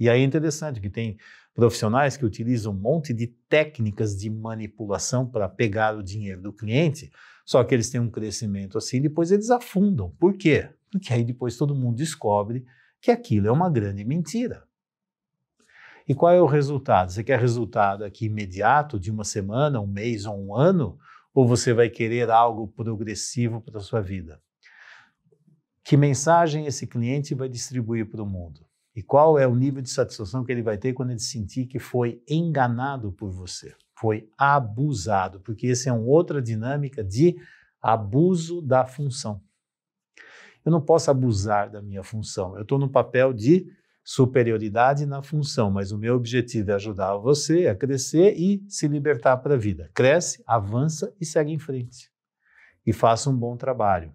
E aí é interessante que tem profissionais que utilizam um monte de técnicas de manipulação para pegar o dinheiro do cliente, só que eles têm um crescimento assim, depois eles afundam. Por quê? Porque aí depois todo mundo descobre que aquilo é uma grande mentira. E qual é o resultado? Você quer resultado aqui imediato, de uma semana, um mês ou um ano? Ou você vai querer algo progressivo para a sua vida? Que mensagem esse cliente vai distribuir para o mundo? E qual é o nível de satisfação que ele vai ter quando ele sentir que foi enganado por você, foi abusado, porque essa é uma outra dinâmica de abuso da função. Eu não posso abusar da minha função. Eu estou no papel de superioridade na função, mas o meu objetivo é ajudar você a crescer e se libertar para a vida. Cresce, avança e segue em frente. E faça um bom trabalho.